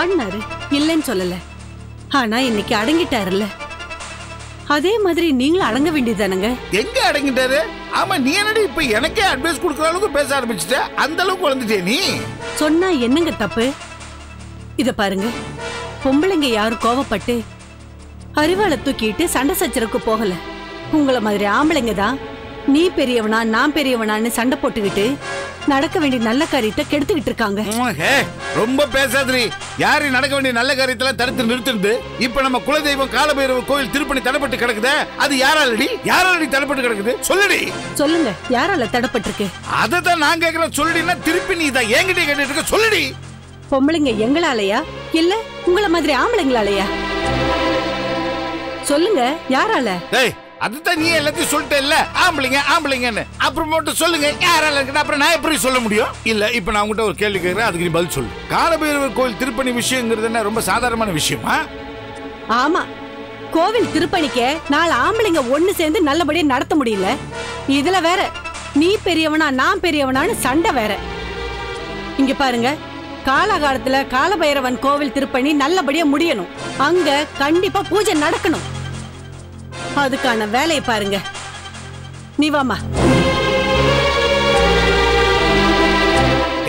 ஆடினாரு. இல்லைன்னு சொல்லல. ஆனா இன்னைக்கு அடங்கிட்டாருல்ல. அதே மாதிரி நீங்களும் அடங்க வேண்டியதானங்க எங்க அடங்கிட்டாரு? ஆமா நீ என்னடி இப்ப எனக்கே அட்வைஸ் கொடுக்குற அளவுக்கு பேச ஆரம்பிச்சிட்ட? அந்த அளவுக்கு வளர்ந்துட்டே நீ? சொன்னா என்னங்க தப்பு? இத பாருங்க. பொம்பளைங்க யாரும் கோவப்பட்டு அறிவாளை தூக்கிட்டு சண்டை சச்சரவுக்கு போகல. உங்களை மாதிரி ஆம்பளைங்க தான் நீ பெரியவனா நான் பெரியவனான்னு சண்டை போட்டுக்கிட்டு நடக்க வேண்டிய நல்ல காரியத்தை கெடுத்துக்கிட்டு இருக்காங்க. ரொம்ப பேசாதீ யாரு நடக்க வேண்டிய நல்ல காரியத்தெல்லாம் தடுத்து நிறுத்துறது? இப்ப நம்ம குலதெய்வம் காலபைரவர் கோயில் திருப்பணி தடைப்பட்டு கிடக்குதே அது யாராலடி? யாராலடி தடைப்பட்டு கிடக்குது? சொல்லுடி. சொல்லுங்க யாரால தடைப்பட்டிருக்கு? அதை தான் நான் கேக்குறேன். சொல்லுடின்னா திருப்பி நீ இதை என்கிட்ட கேட்டுட்டு இருக்க. சொல்லுடி. பொம்பளைங்க எங்களாலயா? இல்ல உங்கள மாதிரி ஆம்பளைங்களாலயா? சொல்லுங்க யாரால? அதுதான் நீ எல்லாத்தையும் சொல்லிட்டேல்ல ஆம்பளைங்க ஆம்பளைங்கன்னு. அப்புறம் மட்டும் சொல்லுங்க. யாரால இருக்கட்டும் அப்புறம் நான் எப்படி சொல்ல முடியும்? இல்ல இப்ப நான் உங்ககிட்ட ஒரு கேள்வி கேட்கறேன் அதுக்கு நீ பதில் சொல்லு. காலபைரவர் கோயில் திருப்பணி விஷயங்கிறது என்ன ரொம்ப சாதாரணமான விஷயமா? ஆமா. கோவில் திருப்பணிக்க நாலு ஆம்பளைங்க ஒண்ணு சேர்ந்து நல்லபடியா நடத்த முடியல. இதுல வேற நீ பெரியவனா நான் பெரியவனான்னு சண்டை வேற. இங்க பாருங்க. காலகாலத்துல காலபைரவன் கோவில் திருப்பணி நல்லபடியா முடியணும். அங்க கண்டிப்பா பூஜை நடக்கணும். அதுக்கான வேலையை பாருங்க. நீ வாமா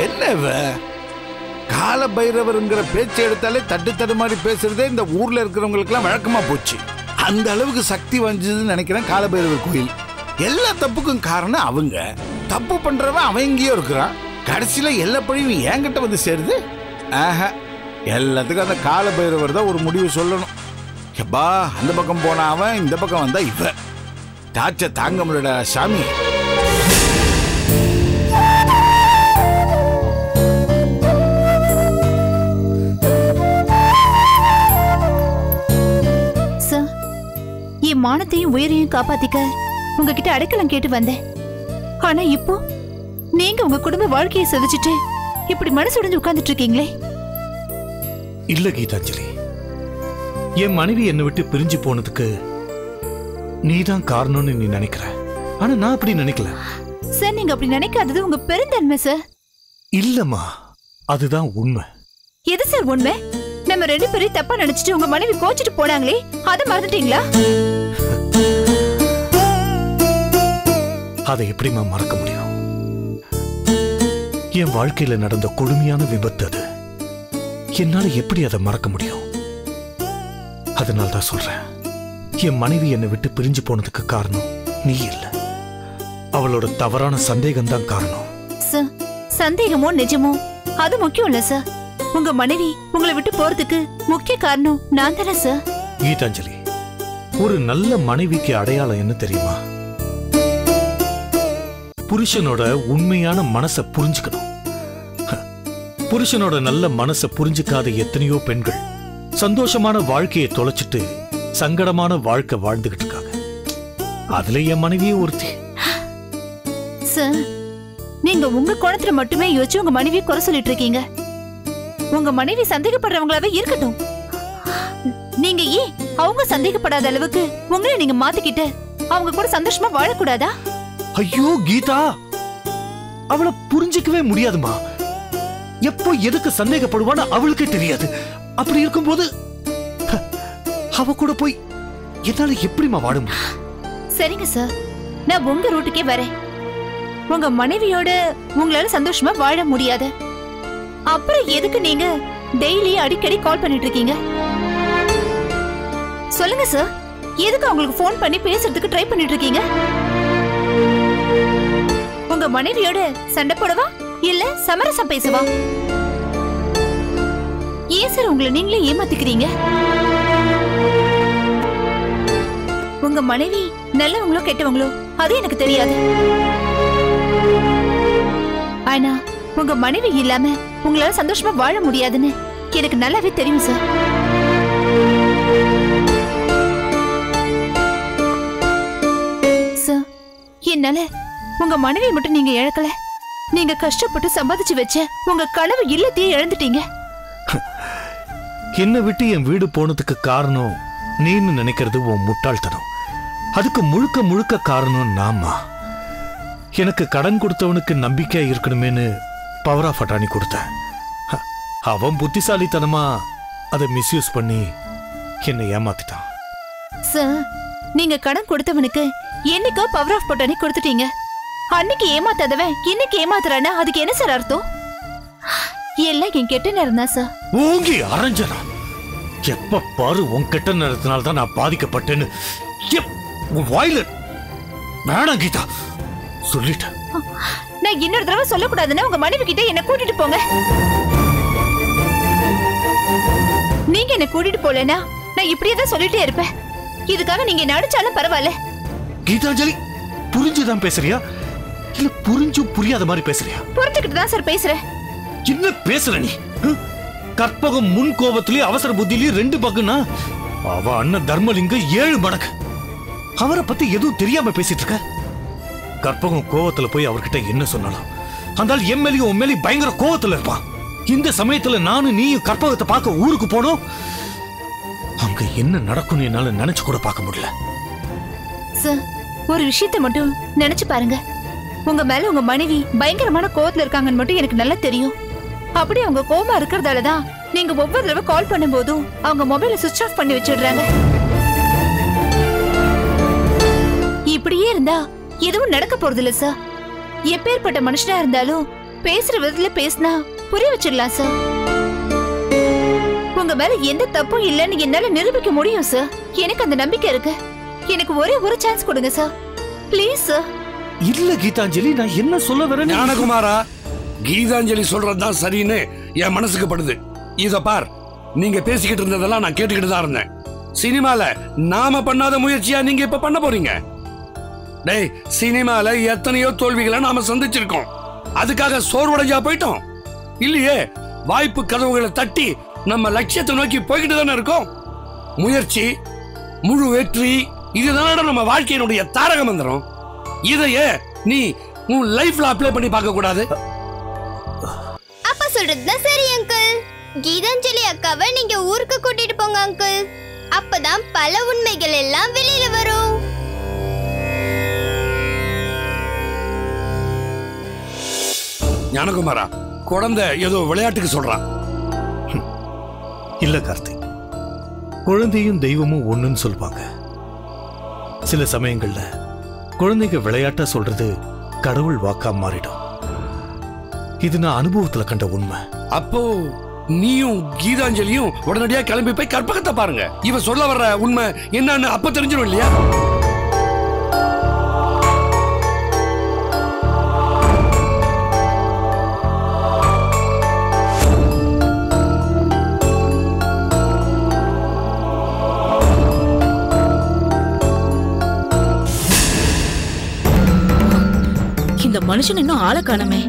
என்ன கால பைரவருங்கிற பேச்சை எடுத்தாலே தட்டு தடுமாறி பேசுறதே இந்த ஊர்ல இருக்கிறவங்களுக்குலாம் வழக்கமா போச்சு. அந்த அளவுக்கு சக்தி வாய்ந்ததுன்னு நினைக்கிறேன் கால பைரவர் கோயில். எல்லா தப்புக்கும் காரணம் அவங்க. தப்பு பண்றவன் அவன் எங்கேயோ இருக்கிறான். கடைசியில எல்லா பழியும் என்கிட்ட வந்து சேருது. ஆஹா எல்லாத்துக்கும் அந்த கால பைரவர் தான் ஒரு முடிவு சொல்லணும். எப்பா அந்த பக்கம் போன அவன் இந்த பக்கம் வந்தா இவ. டாச்ச தாங்க முடியல சாமி. சார் என் மானத்தையும் உயிரையும் காப்பாத்திக்க உங்ககிட்ட அடைக்கலம் கேட்டு வந்தேன். ஆனா இப்போ நீங்க உங்க குடும்ப வாழ்க்கையை சிதைச்சிட்டு இப்படி மனசு உடைஞ்சு உட்கார்ந்துட்டு இருக்கீங்களே? இல்ல கீதாஞ்சலி. என் மனைவி என்னை விட்டு பிரிஞ்சு போனதுக்கு நீதான் காரணம்னு நீ நினைக்கிற. ஆனா நான் அப்படி நினைக்கல. சார் நீங்க அப்படி நினைக்காதது உங்க பெருந்தன்மை சார். இல்லம்மா அதுதான் உண்மை. எது சார் உண்மை? நம்ம ரெண்டு பேரையும் தப்பா நினைச்சிட்டு உங்க மனைவி கோச்சிட்டு போனாங்களே அதை மறந்துட்டீங்களா? அதை எப்படிம்மா மறக்க முடியும்? என் வாழ்க்கையில நடந்த கொடுமையான விபத்து அது. என்னால எப்படி அதை மறக்க முடியும்? அதனால தான் சொல்றேன். என் மனைவி என்னை விட்டு பிரிஞ்சு போனதுக்கு காரணம் நீ இல்ல. அவளோட தவறான சந்தேகம் தான் காரணம். சார் சந்தேகமோ நிஜமோ? அது முக்கியம் இல்ல சார். உங்க மனைவி உங்களை விட்டு போறதுக்கு முக்கிய காரணம் நான் தானே சார்? கீதாஞ்சலி ஒரு நல்ல மனைவிக்கு அடையாளம் என்ன தெரியுமா? புருஷனோட உண்மையான மனசை புரிஞ்சுக்கணும். புருஷனோட நல்ல மனசை புரிஞ்சுக்காத எத்தனையோ பெண்கள் சந்தோஷமான வாழ்க்கையை தொலைச்சிட்டு சங்கடமான வாழ்க்கை வாழ்ந்துகிட்டு இருக்காங்க அதுல என் மனைவியே ஒருத்தி. சார் நீங்க உங்க குணத்துல மட்டுமே யோசிச்சு உங்க மனைவியை குறை சொல்லிட்டு இருக்கீங்க உங்க மனைவி சந்தேகப்படுறவங்களாவே இருக்கட்டும். நீங்க ஏன் அவங்க சந்தேகப்படாத அளவுக்கு உங்களை நீங்க மாத்திக்கிட்டு அவங்க கூட சந்தோஷமா வாழக்கூடாதா? ஐயோ கீதா! அவளை புரிஞ்சுக்கவே முடியாதுமா. எப்போ எதுக்கு சந்தேகப்படுவான்னு அவளுக்கே தெரியாது. அப்படி இருக்கும்போது அவ கூட போய் என்னால எப்படிம்மா வாடும் சரிங்க சார் நான் உங்க ரூட்டுக்கே வரேன். உங்க மனைவியோட உங்களால சந்தோஷமா வாழ முடியாது. அப்புறம் எதுக்கு நீங்க டெய்லி அடிக்கடி கால் பண்ணிட்டு இருக்கீங்க? சொல்லுங்க சார் எதுக்கு அவங்களுக்கு ஃபோன் பண்ணி பேசுறதுக்கு ட்ரை பண்ணிட்டு இருக்கீங்க? உங்க மனைவியோட சண்டை போடவா? இல்ல சமரசம் பேசவா? ஏன் சார் உங்களை நீங்களே ஏமாத்திக்கிறீங்க? உங்க மனைவி நல்லவங்களோ கெட்டவங்களோ? அது எனக்கு தெரியாது. ஆனா உங்க மனைவி இல்லாம உங்களால சந்தோஷமா வாழ முடியாதுன்னு எனக்கு நல்லாவே தெரியும் சார். சார் என்னால உங்க மனைவி மட்டும் நீங்க இழக்கல. நீங்க கஷ்டப்பட்டு சம்பாதிச்சு வச்ச உங்க கனவு இல்லத்தையே இழந்துட்டீங்க. என்னை விட்டு என் வீடு போனதுக்கு காரணம் நீன்னு நினைக்கிறது உன் முட்டாள்தனம். அதுக்கு முழுக்க முழுக்க காரணம் நாமா எனக்கு கடன் கொடுத்தவனுக்கு நம்பிக்கையா இருக்கணுமேனு பவர் ஆஃப் அட்டானி கொடுத்தேன். ஹ, அவன் புத்திசாலித்தனமா அதை மிஸ்யூஸ் பண்ணி என்னை ஏமாத்திட்டான். சார் நீங்க கடன் கொடுத்தவனுக்கு என்னைக்கோ பவர் ஆஃப் பட்டனை கொடுத்துட்டீங்க. அன்னைக்கு ஏமாத்தாதவன் இன்னைக்கு ஏமாத்துறானா அதுக்கு என்ன சார் அர்த்தம்? எல்லாம் என் கெட்ட நேரம் தான் சார் ஓங்கி அரைஞ்சனா? எப்ப பாரு உன் கெட்ட நேரத்தினால தான் நான் பாதிக்கப்பட்டேன்னு. வாயில வேணாம் கீதா. சொல்லிட்டேன். நான் இன்னொரு தடவை சொல்லக்கூடாதுன்னா உங்க மனைவி கிட்ட என்ன கூட்டிட்டு போங்க. நீங்க என்ன கூட்டிட்டு போலனா நான் இப்படியே தான் சொல்லிட்டே இருப்பேன். இதுக்காக நீங்க என்ன அடிச்சாலும் பரவாயில்ல. கீதாஞ்சலி புரிஞ்சுதான் பேசுறியா? இல்ல புரிஞ்சும் புரியாத மாதிரி பேசுறியா? புரிஞ்சுக்கிட்டு தான் சார் பேசுறேன். என்ன பேசுற நீ? கற்பகம் முன் கோபத்திலயும் அவசர புத்திலயும் ரெண்டு பக்குன்னா அவ அண்ணன் தர்மலிங்க ஏழு மடக்கு. அவரை பத்தி எதுவும் தெரியாம பேசிட்டு இருக்க? கற்பகம் கோவத்துல போய் அவர்கிட்ட என்ன சொன்னாலும் அந்த எம்எல்ஏ உண்மையிலே பயங்கர கோவத்துல இருப்பான். இந்த சமயத்துல நானும் நீயும் கற்பகத்தை பார்க்க ஊருக்கு போனோம். அங்க என்ன நடக்கும்னு என்னால நினைச்சு கூட பார்க்க முடியல. சார் ஒரு விஷயத்த மட்டும் நினைச்சு பாருங்க. உங்க மேல உங்க மனைவி பயங்கரமான கோவத்துல இருக்காங்கன்னு மட்டும் எனக்கு நல்லா தெரியும். அப்படி அவங்க கோவமா இருக்கிறதால தான் நீங்க ஒவ்வொரு தடவை கால் பண்ணும்போதும் அவங்க மொபைலை சுவிட்ச் ஆஃப் பண்ணி வச்சிடுறாங்க. இப்படியே இருந்தா எதுவும் நடக்க போறது இல்ல சார் எப்பேற்பட்ட மனுஷனா இருந்தாலும் பேசுற விதத்துல பேசினா புரிய வச்சிடலாம் சார் உங்க மேல எந்த தப்பும் இல்லைன்னு என்னால நிரூபிக்க முடியும் சார் எனக்கு அந்த நம்பிக்கை இருக்கு. எனக்கு ஒரே ஒரு சான்ஸ் கொடுங்க சார் ப்ளீஸ் சார் இல்ல கீதாஞ்சலி நான் என்ன சொல்ல வரேன்னு ஞானகுமாரா கீதாஞ்சலி சொல்றதுதான் சரின்னு என் மனசுக்கு படுது. இத பார் நீங்க பேசிக்கிட்டு இருந்ததெல்லாம் நான் கேட்டுக்கிட்டு தான் இருந்தேன். சினிமால நாம பண்ணாத முயற்சியா நீங்க இப்ப பண்ண போறீங்க? டேய் சினிமால எத்தனையோ தோல்விகளை நாம சந்திச்சிருக்கோம். அதுக்காக சோர்வடைஞ்சா போயிட்டோம். இல்லையே வாய்ப்பு கதவுகளை தட்டி நம்ம லட்சியத்தை நோக்கி போய்கிட்டு தானே இருக்கோம்? முயற்சி முழு வெற்றி இதுதானடா நம்ம வாழ்க்கையினுடைய தாரக மந்திரம். இதையே நீ உன் லைஃப்ல அப்ளை பண்ணி பார்க்க கூடாது சொல்றதுதான் சரி அங்கிள் கீதாஞ்சலி அக்காவை நீங்க ஊருக்கு கூட்டிட்டு போங்க அங்கிள் அப்பதான் பல உண்மைகள் எல்லாம் வெளியில வரும். ஞானகுமாரா குழந்தை ஏதோ விளையாட்டுக்கு சொல்றான் இல்ல கார்த்திக். குழந்தையும் தெய்வமும் ஒண்ணுன்னு சொல்லுவாங்க. சில சமயங்கள்ல குழந்தைங்க விளையாட்டா சொல்றது கடவுள் வாக்கா மாறிடும். இது நான் அனுபவத்துல கண்ட உண்மை. அப்போ நீயும் கீதாஞ்சலியும் உடனடியா கிளம்பி போய் கற்பகத்தை பாருங்க. இவ சொல்ல வர்ற உண்மை என்னன்னு அப்ப தெரிஞ்சிடும் இல்லையா? இந்த மனுஷன் இன்னும் ஆளை காணமே.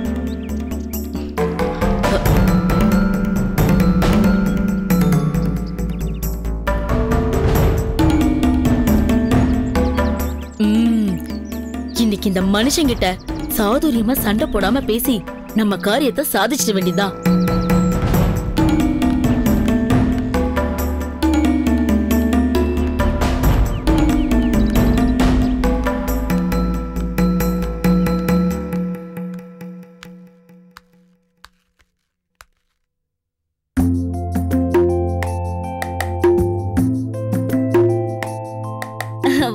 இந்த மனுஷங்கிட்ட சாதுரியமா சண்டை போடாம பேசி நம்ம காரியத்தை சாதிச்சிட வேண்டியதுதான்.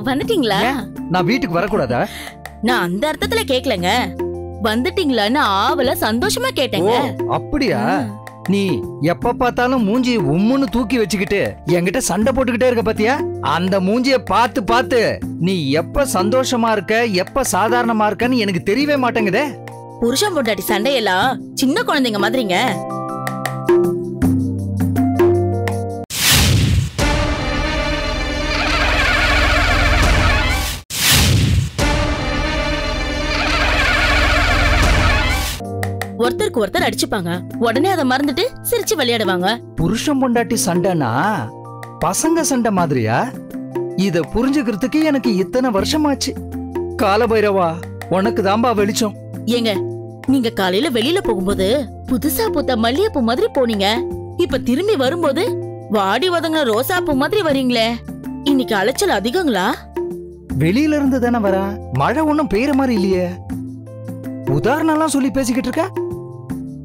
வந்துட்டீங்களா? நான் வீட்டுக்கு வரக்கூடாதா? நான் அந்த அர்த்தத்துல கேக்கலங்க. வந்துட்டீங்களான்னு ஆவல சந்தோஷமா கேட்டேங்க. அப்படியா? நீ எப்ப பார்த்தாலும் மூஞ்சி உம்முன்னு தூக்கி வச்சுக்கிட்டு என்கிட்ட சண்டை போட்டுக்கிட்டே இருக்க பாத்தியா? அந்த மூஞ்சிய பார்த்து பார்த்து நீ எப்ப சந்தோஷமா இருக்க எப்ப சாதாரணமா இருக்கன்னு எனக்கு தெரியவே மாட்டேங்குதே. புருஷன் பொண்டாட்டி சண்டையெல்லாம் சின்ன குழந்தைங்க மாதிரிங்க. ஒருத்தருக்கு ஒருத்தர் அடிச்சுப்பாங்க. உடனே அதை மறந்துட்டு சிரிச்சு விளையாடுவாங்க. புருஷன் பொண்டாட்டி சண்டைனா பசங்க சண்டை மாதிரியா? இத புரிஞ்சுக்கிறதுக்கு எனக்கு இத்தனை வருஷமாச்சு. காலபைரவா உனக்கு தாம்பா வெளிச்சம். ஏங்க நீங்க காலையில வெளியில போகும்போது புதுசா பூத்த மல்லிகைப்பூ மாதிரி போனீங்க. இப்ப திரும்பி வரும்போது வாடி வதங்க ரோசாப்பூ மாதிரி வரீங்களே. இன்னைக்கு அலைச்சல் அதிகங்களா? வெளியில இருந்து தானே வர மழை ஒண்ணும் பெய்யற மாதிரி இல்லையே. உதாரணம்லாம் சொல்லி பேசிக்கிட்டு இருக்க?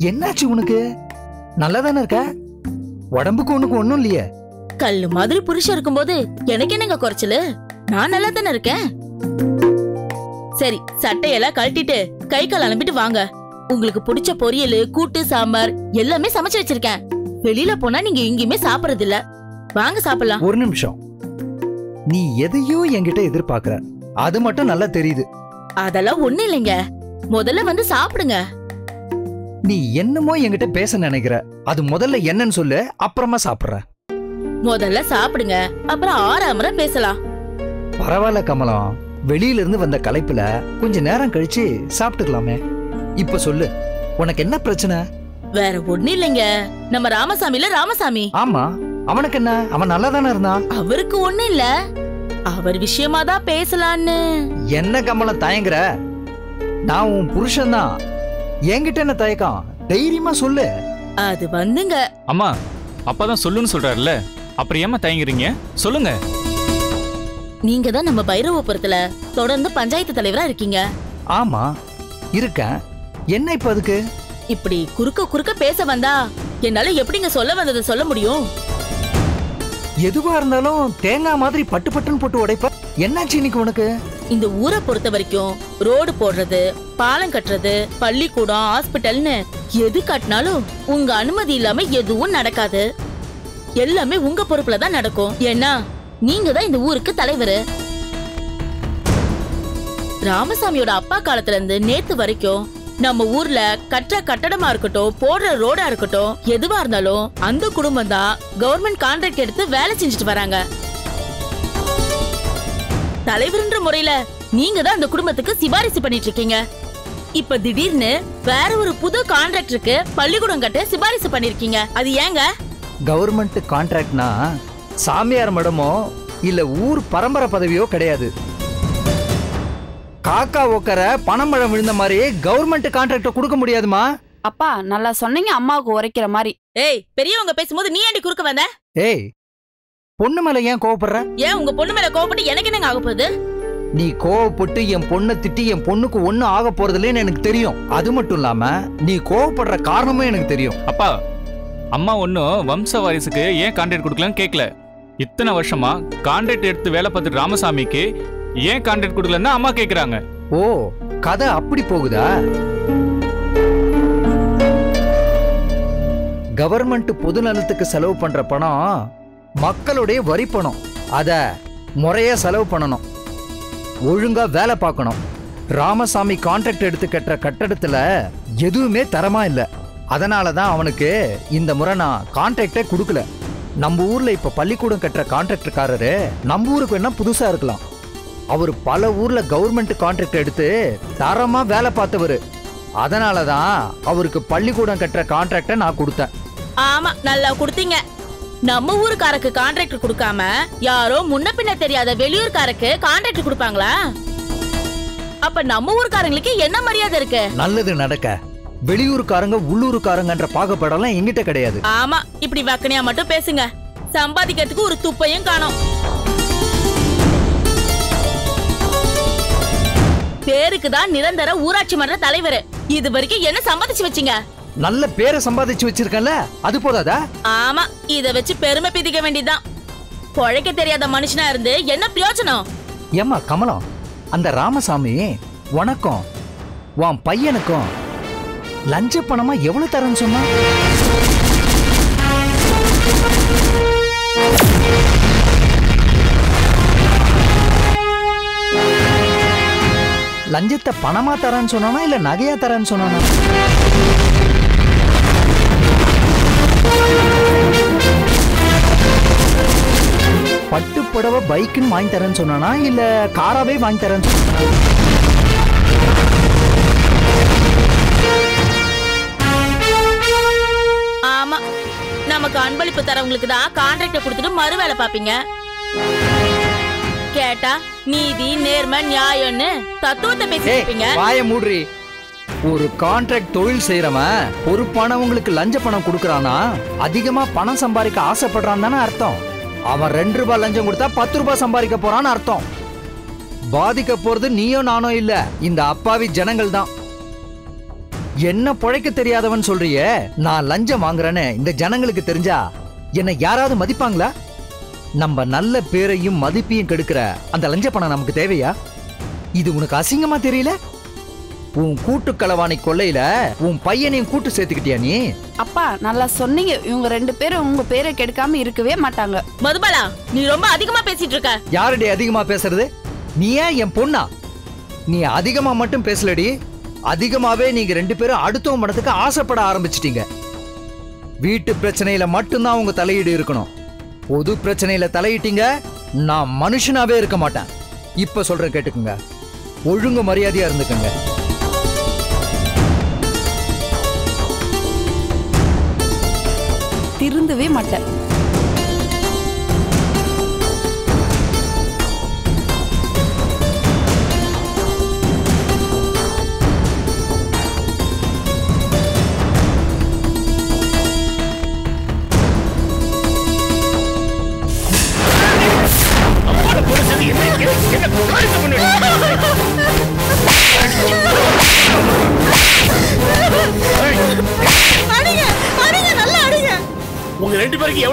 என்னாச்சு உனக்கு? நல்லா தானே இருக்க? உடம்புக்கு ஒண்ணுக்கு ஒண்ணும் இல்லையே. கல்லு மாதிரி புருஷன் இருக்கும்போது எனக்கு என்னங்க குறைச்சலு? நான் நல்லா தானே இருக்கேன். சரி சட்டையெல்லாம் கழட்டிட்டு கை கால் அனுப்பிட்டு வாங்க. உங்களுக்கு பிடிச்ச பொரியல் கூட்டு சாம்பார் எல்லாமே சமைச்சு வச்சிருக்கேன். வெளியில போனா நீங்க எங்கேயுமே சாப்பிடுறது இல்ல வாங்க சாப்பிடலாம். ஒரு நிமிஷம். நீ எதையோ என்கிட்ட எதிர்பார்க்கற. அது மட்டும் நல்லா தெரியுது. அதெல்லாம் ஒண்ணு இல்லைங்க. முதல்ல வந்து சாப்பிடுங்க. நீ என்னமோ என்கிட்ட பேச நினைக்கிற. அது முதல்ல என்னன்னு சொல்லு அப்புறமா சாப்பிடுற. முதல்ல சாப்பிடுங்க அப்புறம் ஆறாமற பேசலாம். பரவாயில்ல கமலம். வெளியில இருந்து வந்த களைப்புல கொஞ்ச நேரம் கழிச்சு சாப்பிட்டுக்கலாமே. இப்ப சொல்லு உனக்கு என்ன பிரச்சனை? வேற ஒண்ணு இல்லைங்க. நம்ம ராமசாமில ராமசாமி. ஆமா அவனுக்கு என்ன? அவன் நல்லா தானே இருந்தான்? அவருக்கு ஒண்ணு இல்ல. அவர் விஷயமா தான் பேசலான்னு. என்ன கமலம் தயங்குற? நான் உன் புருஷன் தான் என்கிட்ட என்ன தயக்கம்? தைரியமா சொல்லு. அது வந்துங்க அம்மா அப்பா தான் சொல்லுன்னு சொல்றாருல்ல. அப்புறம் ஏமா தயங்குறீங்க? சொல்லுங்க. நீங்க தான் நம்ம பைரவபுரத்துல தொடர்ந்து பஞ்சாயத்து தலைவரா இருக்கீங்க. ஆமா இருக்கேன். என்ன இப்ப அதுக்கு? இப்படி குறுக்க குறுக்க பேச வந்தா என்னால எப்படிங்க சொல்ல வந்ததை சொல்ல முடியும்? எதுவா இருந்தாலும் தேங்காய் மாதிரி பட்டு பட்டுன்னு போட்டு உடைப்ப. என்னாச்சு இன்னைக்கு உனக்கு? இந்த ஊரை பொறுத்த வரைக்கும் ரோடு போடுறது பாலம் கட்டுறது பள்ளிக்கூடம் ஹாஸ்பிட்டல்னு எது கட்டினாலும் உங்க அனுமதி இல்லாம எதுவும் நடக்காது. எல்லாமே உங்க பொறுப்புல தான் நடக்கும். ஏன்னா நீங்க தான் இந்த ஊருக்கு தலைவர். ராமசாமியோட அப்பா காலத்துல இருந்து நேத்து வரைக்கும் நம்ம ஊர்ல கட்டுற கட்டடமா இருக்கட்டும் போடுற ரோடா இருக்கட்டும் எதுவா இருந்தாலும் அந்த குடும்பம் தான் கவர்மெண்ட் கான்ட்ராக்ட் எடுத்து வேலை செஞ்சுட்டு வராங்க. தலைவர்ன்ற முறையில நீங்க தான் அந்த குடும்பத்துக்கு சிபாரிசு பண்ணிட்டு இருக்கீங்க. இப்ப திடீர்னு வேற ஒரு புது கான்ட்ராக்டருக்கு பள்ளிக்கூடம் கட்ட சிபாரிசு பண்ணிருக்கீங்க. அது ஏங்க? கவர்மெண்ட் கான்ட்ராக்ட்னா சாமியார் மடமோ இல்ல ஊர் பரம்பரை பதவியோ கிடையாது. காக்கா ஓக்கற பணமழம் விழுந்த மாதிரி கவர்மெண்ட் கான்ட்ராக்ட கொடுக்க முடியாதுமா? அப்பா நல்லா சொன்னீங்க அம்மாவுக்கு உரைக்கிற மாதிரி. ஏய் பெரியவங்க பேசும்போது நீ ஏண்டி குறுக்க வந்த? ஏய் பொண்ணு மேல ஏன் கோவப்படுற? ஏன் உங்க பொண்ணு மேல கோவப்பட்டு எனக்கு என்னங்க ஆக போகுது? நீ கோவப்பட்டு என் பொண்ணை திட்டி என் பொண்ணுக்கு ஒண்ணு ஆக போறதில்லைன்னு எனக்கு தெரியும். அது மட்டும் இல்லாம நீ கோவப்படுற காரணமும் எனக்கு தெரியும். அப்பா அம்மா ஒன்றும் வம்ச வாரிசுக்கு ஏன் கான்ட்ராக்ட் கொடுக்கலன்னு கேட்கல இத்தனை வருஷமா கான்ட்ராக்ட் எடுத்து வேலை பார்த்துட்டு ராமசாமிக்கு ஏன் கான்ட்ராக்ட் கொடுக்கலன்னு அம்மா கேட்குறாங்க ஓ கதை அப்படி போகுதா? கவர்மெண்ட் பொது நலத்துக்கு செலவு பண்ற பணம் மக்களுடைய வரி பணம். அதை முறையாக செலவு பண்ணணும். ஒழுங்கா வேலை பார்க்கணும். ராமசாமி கான்ட்ராக்ட் எடுத்து கட்டுற கட்டடத்துல எதுவுமே தரமா இல்லை. அதனால தான் அவனுக்கு இந்த முறை நான் கான்ட்ராக்டே கொடுக்கல. நம்ம ஊரில் இப்போ பள்ளிக்கூடம் கட்டுற கான்ட்ராக்டர்காரரு நம்ம ஊருக்கு வேணால் புதுசாக இருக்கலாம். அவர் பல ஊரில் கவர்மெண்ட் கான்ட்ராக்ட் எடுத்து தரமா வேலை பார்த்தவர். அதனால தான் அவருக்கு பள்ளிக்கூடம் கட்டுற கான்ட்ராக்டை நான் கொடுத்தேன். ஆமா நல்லா கொடுத்தீங்க. நம்ம ஊருக்காரருக்கு கான்ட்ராக்ட் கொடுக்காம யாரோ முன்ன பின்ன தெரியாத வெளியூர்காரருக்கு கான்ட்ராக்ட் கொடுப்பாங்களா? அப்ப நம்ம ஊர்க்காரங்களுக்கு என்ன மரியாதை இருக்கு? நல்லது நடக்க. வெளியூருக்காரங்க உள்ளூருக்காரங்கன்ற பாகுபாடெல்லாம் எங்கிட்ட கிடையாது. ஆமா இப்படி வக்கனையா மட்டும் பேசுங்க. சம்பாதிக்கிறதுக்கு ஒரு துப்பையும் காணோம். பேருக்கு தான் நிரந்தர ஊராட்சி மன்ற தலைவர். இது வரைக்கும் என்ன சம்பாதிச்சு வச்சீங்க? நல்ல பேரை சம்பாதிச்சு வச்சிருக்கேன்ல அது போதாதா? ஆமா இத வச்சு பெருமை பிதிக்க வேண்டியதுதான் பொழைக்க தெரியாத மனுஷனா இருந்து என்ன பிரயோஜனம்? ஏம்மா கமலம் அந்த ராமசாமி உனக்கும் உன் பையனுக்கும் லஞ்ச பணமா எவ்வளவு தரேன்னு சொன்னா? லஞ்சத்தை பணமா தரேன்னு சொன்னானா இல்ல நகையா தரேன்னு சொன்னானா? பட்டு புடவை பைக்குன்னு வாங்கி தரேன்னு சொன்னானா? இல்ல காராவே வாங்கி தரேன்னு சொன்னானா? ஆமா. நமக்கு அன்பளிப்பு தரவங்களுக்கு தான் கான்ட்ராக்ட கொடுத்துட்டு மறு வேலை பாப்பீங்க கேட்டா நீதி நேர்மை நியாயம்னு தத்துவத்தை ஏய் பேசிருப்பீங்க வாய மூடுறி. ஒரு கான்ட்ராக்ட் தொழில் செய்யறவன் பொறுப்பானவங்களுக்கு லஞ்ச பணம் கொடுக்கறானா? அதிகமா பணம் சம்பாதிக்க ஆசைப்படுறான் தானே அர்த்தம். அவன் ரெண்டு ரூபாய் லஞ்சம் கொடுத்தா பத்து ரூபாய் சம்பாதிக்க போறான்னு அர்த்தம். பாதிக்க போறது நீயோ நானோ இல்ல இந்த அப்பாவி ஜனங்கள் தான். என்ன பொழைக்க தெரியாதவன் சொல்றிய? நான் லஞ்சம் வாங்குறேன்னு இந்த ஜனங்களுக்கு தெரிஞ்சா என்னை யாராவது மதிப்பாங்களா? நம்ம நல்ல பேரையும் மதிப்பையும் கெடுக்கிற அந்த லஞ்ச பணம் நமக்கு தேவையா? இது உனக்கு அசிங்கமா தெரியல? உன் கூட்டு களவாணி கொள்ளையில உன் பையனையும் கூட்டு சேர்த்துக்கிட்டியா நீ? அப்பா நல்லா சொன்னீங்க. இவங்க ரெண்டு பேரும் உங்க பேரை கெடுக்காம இருக்கவே மாட்டாங்க. மதுபாலா நீ ரொம்ப அதிகமா பேசிட்டு இருக்க. யாரடி அதிகமா பேசுறது? நீ ஏன் என் பொண்ணா? நீ அதிகமா மட்டும் பேசலடி. அதிகமாவே நீங்க ரெண்டு பேரும் அடுத்தவங்க மனத்துக்கு ஆசைப்பட ஆரம்பிச்சிட்டீங்க. வீட்டு பிரச்சனையில மட்டும்தான் உங்க தலையீடு இருக்கணும். பொது பிரச்சனையில தலையிட்டீங்க நான் மனுஷனாவே இருக்க மாட்டேன். இப்ப சொல்றேன் கேட்டுக்குங்க. ஒழுங்கு மரியாதையா இருந்துக்குங்க. திருந்தவே மாட்டேன்.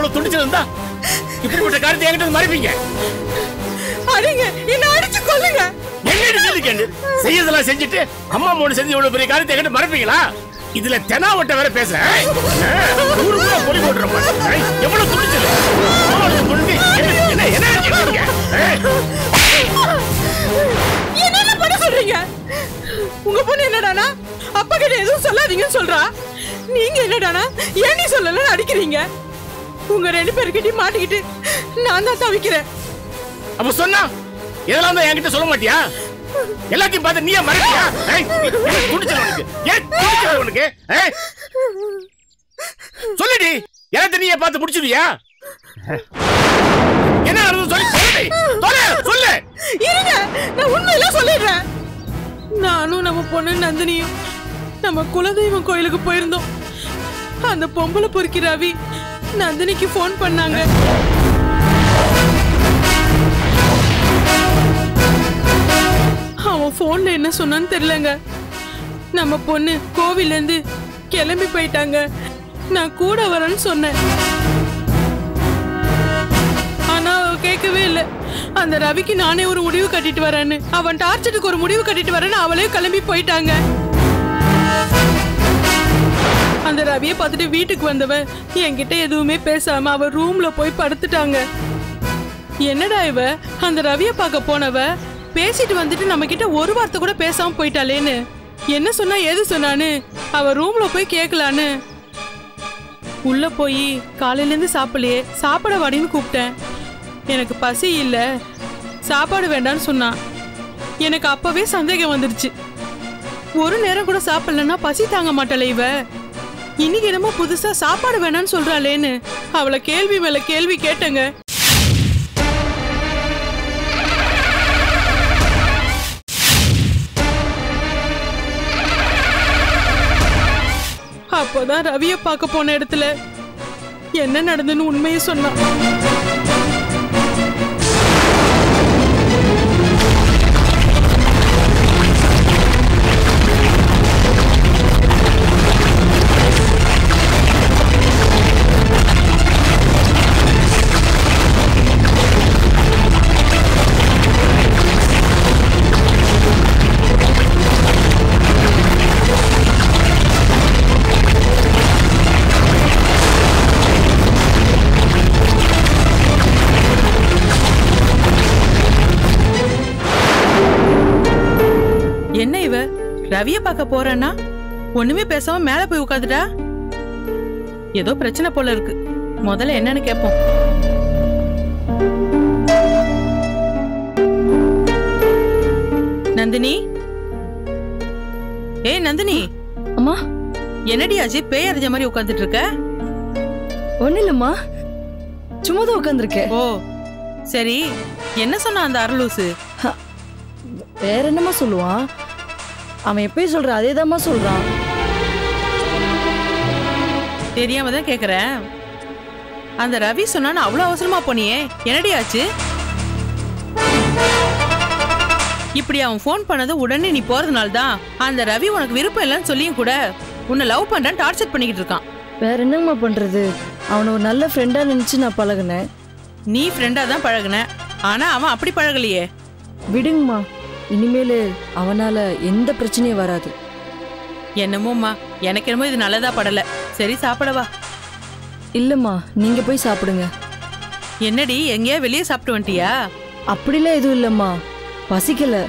எவ்வளவு துணிச்சல் இருந்தா இப்படிப்பட்ட காரியத்தை என்கிட்ட மறைப்பீங்க? அடிங்க என்ன அடிச்சு கொல்லுங்க. என்னடி சொல்லிக்கண்டு செய்யறதெல்லாம் செஞ்சுட்டு அம்மா மூணு செஞ்சு இவ்வளவு பெரிய காரியத்தை என்கிட்ட மறைப்பீங்களா? இதுல தெனாவட்ட வேற பேசுறேன் ஊருக்குள்ள பொடி போட்டுற மாட்டேன் எவ்வளவு துணிச்சல் என்ன என்ன என்ன என்ன பண்ண சொல்றீங்க? உங்க பொண்ணு என்னடானா? அப்பா கிட்ட எதுவும் சொல்லாதீங்கன்னு சொல்றா. நீங்க என்னடானா? ஏன் நீ சொல்லலன்னு அடிக்கிறீங்க? உங்க ரெண்டு பேருக்கிட்டையும் மாட்டிக்கிட்டு நான் தான் தவிக்கிறேன். அப்ப சொன்னா இதெல்லாம் தான் என்கிட்ட சொல்ல மாட்டியா? எல்லாத்தையும் பார்த்து நீயே மறைக்கியா துணிச்சல் உனக்கு? ஏன் துணிச்சல் உனக்கு? சொல்லுடி எல்லாத்தையும் நீயே பார்த்து முடிச்சிடுவியா? என்ன நடந்தது சொல்லி சொல்லுடி சொல்லு சொல்லு. இருங்க நான் உண்மையெல்லாம் சொல்லிடுறேன். நானும் நம்ம பொண்ணு நந்தினியும் நம்ம குலதெய்வம் கோயிலுக்கு போயிருந்தோம். அந்த பொம்பளை பொறுக்கி ரவி நந்தினிக்கு ஃபோன் பண்ணாங்க. அவன் ஃபோன்ல என்ன சொன்னான்னு தெரியலங்க. நம்ம பொண்ணு கோவில்ல இருந்து கிளம்பி போயிட்டாங்க. நான் கூட வரேன்னு சொன்னேன். ஆனா அவ கேட்கவே இல்லை. அந்த ரவிக்கு நானே ஒரு முடிவு கட்டிட்டு வரேன்னு. அவன் டார்ச்சருக்கு ஒரு முடிவு கட்டிட்டு வரேன்னு அவளே கிளம்பி போயிட்டாங்க. அந்த ரவியை பார்த்துட்டு வீட்டுக்கு வந்தவன். என்கிட்ட எதுவுமே பேசாம அவ ரூம்ல போய் படுத்துட்டாங்க. என்னடா இவ? அந்த ரவியை பார்க்க போனவ? பேசிட்டு வந்துட்டு நம்ம கிட்ட ஒரு வார்த்தை கூட பேசாம போயிட்டாளேன்னு. என்ன சொன்னா ஏது சொன்னான்னு? அவ ரூம்ல போய் கேட்கலான்னு உள்ள போய் காலையில இருந்து சாப்பிடலையே. சாப்பிட வாடின்னு கூப்பிட்டேன். எனக்கு பசி இல்ல. சாப்பாடு வேண்டாம்னு சொன்னான் எனக்கு அப்பவே சந்தேகம் வந்துருச்சு. ஒரு நேரம் கூட சாப்பிடலன்னா பசி தாங்க மாட்டாளே இவ. இன்னைக்கு என்னமோ புதுசா சாப்பாடு வேணாம்னு சொல்றாளேன்னு. அவளை கேள்வி மேல கேள்வி கேட்டேங்க. அப்போதான் ரவிய பார்க்க போன இடத்துல. என்ன நடந்துன்னு உண்மையை சொன்னான். ரவிய பார்க்க போறேன்னா ஒண்ணுமே பேசாம மேல போய் உட்காந்துட்டா? ஏதோ பிரச்சனை போல இருக்கு. முதல்ல என்னன்னு கேட்போம் நந்தினி? ஏய் நந்தினி. அம்மா. என்னடி ஆச்சு பேய் அறிஞ்ச மாதிரி உட்காந்துட்டு இருக்க ஒண்ணு இல்லம்மா. சும்மா தான் உட்காந்துருக்கேன். ஓ சரி. என்ன சொன்னா அந்த அரலூசு வேற என்னம்மா சொல்லுவான்? அவன் எப்பயும் சொல்ற அதே சொல்றான் தெரியாம தான் கேக்குறேன் அந்த ரவி சொன்னான்னு அவ்வளவு அவசரமா போனியே என்னடி ஆச்சு? இப்படி அவன் ஃபோன் பண்ணது உடனே நீ போறதுனால தான் அந்த ரவி உனக்கு விருப்பம் இல்லைன்னு சொல்லியும் கூட உன்னை லவ் பண்றான்னு டார்ச்சர் பண்ணிக்கிட்டு இருக்கான். வேற என்னம்மா பண்றது? அவனை ஒரு நல்ல ஃப்ரெண்டா நினைச்சு நான் பழகுனேன். நீ ஃப்ரெண்டா தான் பழகுன ஆனா அவன் அப்படி பழகலையே. விடுங்கம்மா. இனிமேல் அவனால எந்த பிரச்சனையும் வராது. என்னமோம்மா எனக்கு என்னமோ இது நல்லதா படல. சரி சாப்பிடவா இல்லம்மா நீங்க போய் சாப்பிடுங்க. என்னடி எங்கேயா வெளியே சாப்பிட்டு வந்துட்டியா? அப்படிலாம் எதுவும் இல்லம்மா. பசிக்கல.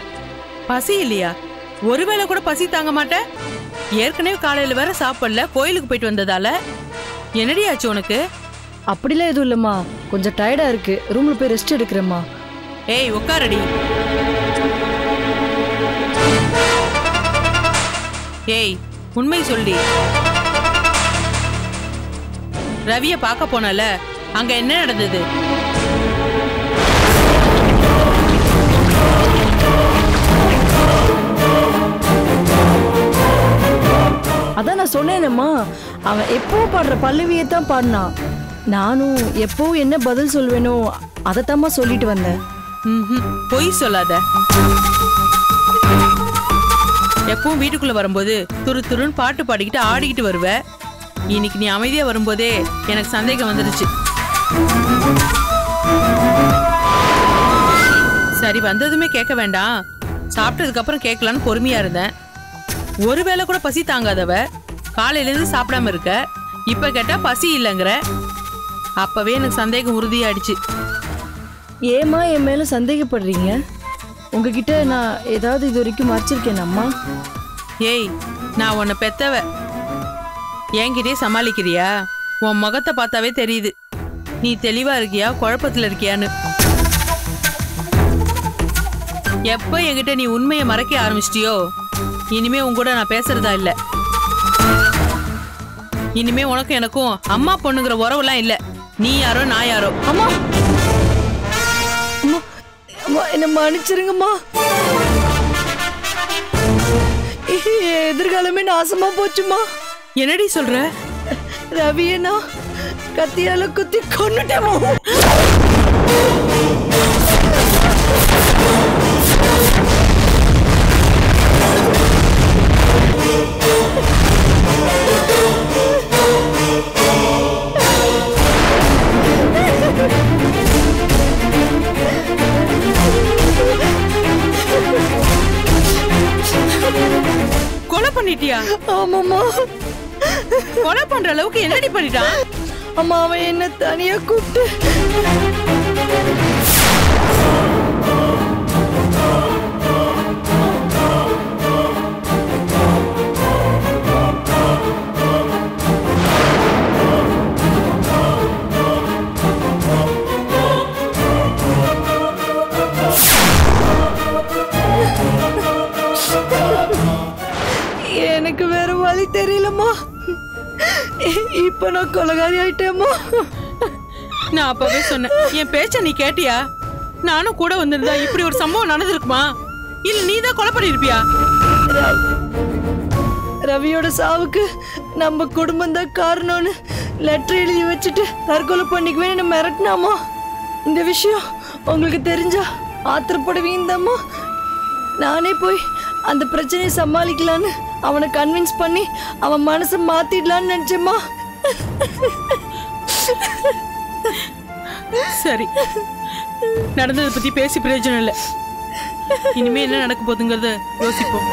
பசி இல்லையா? ஒருவேளை கூட பசி தாங்க மாட்டேன். ஏற்கனவே காலையில வேற சாப்பிடல கோயிலுக்கு போயிட்டு வந்ததால. என்னடி ஆச்சு உனக்கு? அப்படிலாம் எதுவும் இல்லம்மா. கொஞ்சம் டயர்டா இருக்கு. ரூம்ல போய் ரெஸ்ட் எடுக்கிறேம்மா. ஏய் உட்காரடி. ஏய் உண்மை சொல்லி. ரவிய பார்க்க போனல அங்க என்ன நடந்தது? அதான் நான் சொன்னேனேம்மா. அவன் எப்பவும் பாடுற பல்லவியை தான் பாடினான் நானும் எப்பவும் என்ன பதில் சொல்வேனோ அதைத்தாம்மா சொல்லிட்டு வந்தேன். பொய் சொல்லாத. எப்பவும் வீட்டுக்குள்ள வரும்போது துரு துருன்னு பாட்டு பாடிக்கிட்டு ஆடிக்கிட்டு வருவ. இன்னைக்கு நீ அமைதியா வரும்போதே எனக்கு சந்தேகம் வந்துருச்சு. சரி வந்ததுமே கேட்க வேண்டாம். சாப்பிட்டதுக்கு அப்புறம் கேட்கலான்னு பொறுமையா இருந்தேன். ஒருவேளை கூட பசி தாங்காதவ காலையிலேருந்து சாப்பிடாம இருக்க. இப்ப கேட்டா பசி இல்லைங்கிற. அப்பவே எனக்கு சந்தேகம் உறுதியாயிடுச்சு. ஏம்மா என் மேல சந்தேகப்படுறீங்க? உங்ககிட்ட நான் ஏதாவது இது வரைக்கும் மறைச்சிருக்கேன் அம்மா. ஏய் நான் உன்னை பெத்தவ. என்கிட்டயே சமாளிக்கிறியா? உன் முகத்தை பார்த்தாவே தெரியுது. நீ தெளிவா இருக்கியா? குழப்பத்துல இருக்கியான்னு. எப்ப என்கிட்ட நீ உண்மையை மறைக்க ஆரம்பிச்சிட்டியோ? இனிமே உன் கூட நான் பேசுறதா இல்ல. இனிமே உனக்கும் எனக்கும் அம்மா பொண்ணுங்கிற உறவுலாம் இல்ல. நீ யாரோ நான் யாரோ. அம்மா அம்மா அம்மா என்ன மன்னிச்சிருங்கம்மா. எதிர்காலமே நாசமா போச்சுமா என்னடி சொல்ற? ரவியை நான் கத்தியால குத்தி கொன்னுட்டேமோ கொலை பண்ணிட்டியா? ஆமாம்மா. கொலை பண்ற அளவுக்கு என்னடி பண்ணிட்டான்? அம்மா அவன் என்ன தனியா கூப்பிட்டு. இப்ப நான் கொலகாரி ஆயிட்டேம்மா. நான் அப்பவே சொன்னேன். என் பேச்ச நீ கேட்டியா? நானும் கூட வந்திருந்தா இப்படி ஒரு சம்பவம் நடந்திருக்குமா? இல்ல நீ தான் கொலை பண்ணிருப்பியா? ரவியோட சாவுக்கு நம்ம குடும்பம் தான் காரணம்னு லெட்டர் எழுதி வச்சுட்டு தற்கொலை பண்ணிக்குவேன்னு மிரட்டினாமா? இந்த விஷயம் உங்களுக்கு தெரிஞ்சா ஆத்திரப்படுவீங்கதாம்மா நானே போய் அந்த பிரச்சனையை சமாளிக்கலான்னு அவனை கன்வின்ஸ் பண்ணி அவன் மனசை மாத்திடலான்னு நினைச்சேம்மா. சரி. நடந்ததை பத்தி பேசி பிரயோஜனம் இல்ல. இனிமே என்ன நடக்க போகுதுங்கிறத யோசிப்போம்.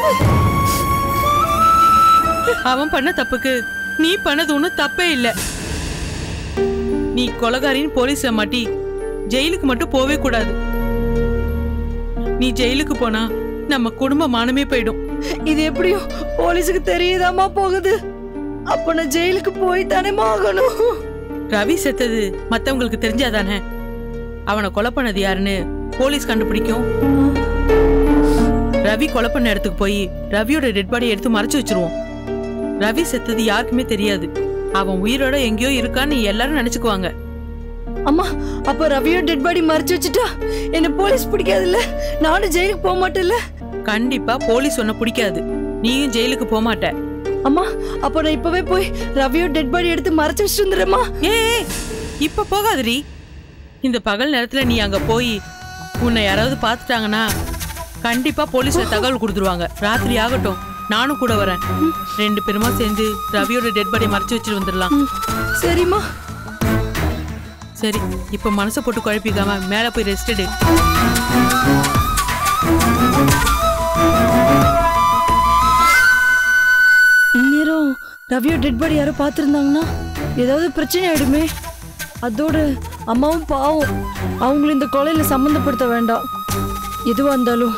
அவன் பண்ண தப்புக்கு நீ பண்ணது ஒண்ணும் தப்பே இல்லை. நீ கொலகாரின்னு போலீஸ்ல மாட்டி ஜெயிலுக்கு மட்டும் போவே கூடாது. நீ ஜெயிலுக்கு போனா நம்ம குடும்ப மானமே போயிடும். இது எப்படியும் போலீஸுக்கு தெரியுதாம்மா போகுது. அப்ப நான் ஜெயிலுக்கு போய் தானேமா ஆகணும்? ரவி செத்தது மத்தவங்களுக்கு தெரிஞ்சாதானே? அவனை கொலை பண்ணது யாருன்னு போலீஸ் கண்டுபிடிக்கும். ரவி கொலை பண்ண இடத்துக்கு போய் ரவியோட டெட் பாடி எடுத்து மறைச்சு வச்சிருவோம். ரவி செத்தது யாருக்குமே தெரியாது. அவன் உயிரோட எங்கேயோ இருக்கான்னு எல்லாரும் நினைச்சுக்குவாங்க. அம்மா அப்ப ரவியோ டெட் பாடி மறைச்சு வச்சுட்டா என்ன போலீஸ் பிடிக்காதுல்ல? நானும் ஜெயிலுக்கு போக மாட்டேன்ல கண்டிப்பா போலீஸ் உன்னை பிடிக்காது. நீயும் ஜெயிலுக்கு போக மாட்ட. அம்மா அப்ப நான் இப்பவே போய் ரவியோ டெட் பாடி எடுத்து மறைச்சு வச்சுட்டு வந்துடுறேம்மா. ஏய் இப்ப போகாதடி. இந்த பகல் நேரத்துல நீ அங்க போய் உன்னை யாராவது பார்த்துட்டாங்கன்னா கண்டிப்பா போலீஸ்ல தகவல் கொடுத்துருவாங்க. ராத்திரி ஆகட்டும். நானும் கூட வரேன். ரெண்டு பேருமா சேர்ந்து ரவியோட டெட் பாடி மறைச்சு வச்சுட்டு வந்துடலாம். சரிம்மா. சரி இப்ப மனசை போட்டு குழப்பிக்காம மேல போய் ரெஸ்ட் எடு. ரவியோ டெட் பாடி யாரோ பார்த்துருந்தாங்கன்னா ஏதாவது பிரச்சனை ஆயிடுமே. அதோட அம்மாவும் பாவம். அவங்கள இந்த கொலையில் சம்மந்தப்படுத்த வேண்டாம். எதுவாக இருந்தாலும்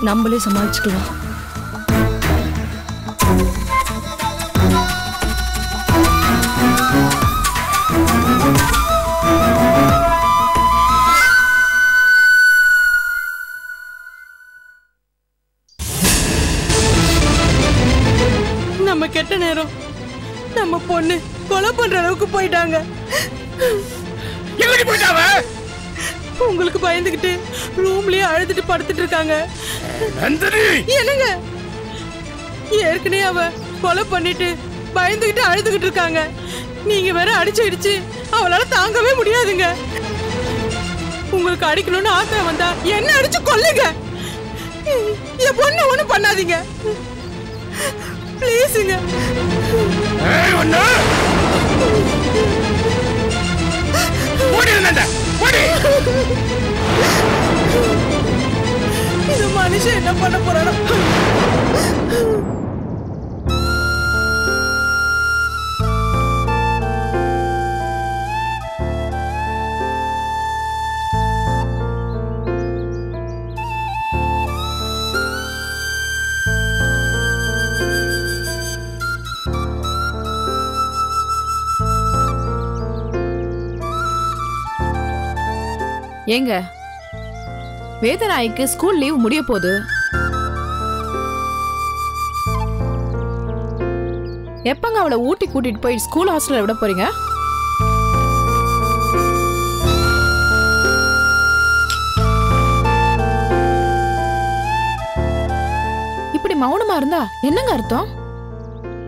நம்மளே சமாளிச்சுக்கலாம். பொண்ணு கொலை பண்ற அளவுக்கு போயிட்டாங்க. எங்கடி போயிட்டாவ? உங்களுக்கு பயந்துகிட்டு ரூம்லயே அழுதுட்டு படுத்துட்டு இருக்காங்க. என்னங்க? ஏற்கனவே அவ கொலை பண்ணிட்டு பயந்துகிட்டு அழுதுகிட்டு இருக்காங்க. நீங்க வேற அடிச்சு அடிச்சு அவளால தாங்கவே முடியாதுங்க. உங்களுக்கு அடிக்கணும்னு ஆசை வந்தா என்ன அடிச்சு கொல்லுங்க? என் பொண்ணு ஒண்ணும் பண்ணாதீங்க. ப்ளீஸுங்க இந்த மனுஷன் என்ன பண்ண போறானோ? ஏங்க வேதநாய்க்கு ஸ்கூல் லீவ் முடிய போகுது. எப்பங்க அவளை ஊட்டி கூட்டிட்டு போய் ஸ்கூல் ஹாஸ்டல்ல விட போறீங்க? இப்படி மௌனமா இருந்தா என்னங்க அர்த்தம்?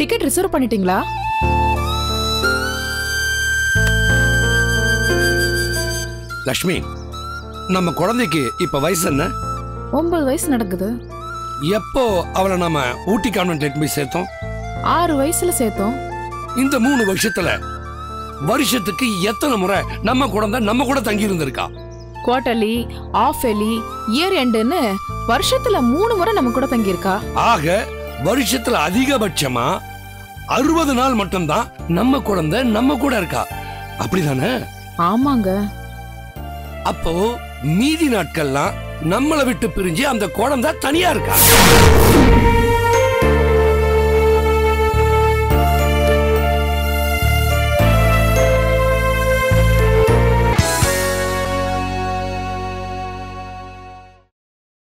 டிக்கெட் ரிசர்வ் பண்ணிட்டீங்களா? லக்ஷ்மி நம்ம குழந்தைக்கு இப்ப வயசு என்ன? ஒன்பது வயசு நடக்குது. எப்போ அவளை நாம ஊட்டி கான்வென்ட் போய் சேர்த்தோம்? ஆறு வயசுல சேர்த்தோம். இந்த மூணு வருஷத்துல வருஷத்துக்கு எத்தனை முறை நம்ம குழந்தை நம்ம கூட தங்கி இருந்திருக்கா? குவார்டர்லி ஆஃப் எலி இயர் எண்டுன்னு வருஷத்துல மூணு முறை நம்ம கூட தங்கியிருக்கா. ஆக வருஷத்துல அதிகபட்சமா அறுபது நாள் மட்டும்தான் நம்ம குழந்தை நம்ம கூட இருக்கா? அப்படிதானே? ஆமாங்க. அப்போ மீதி நாட்கள்லாம் நம்மளை விட்டு பிரிஞ்சு அந்த குழந்தை தனியா இருக்கா?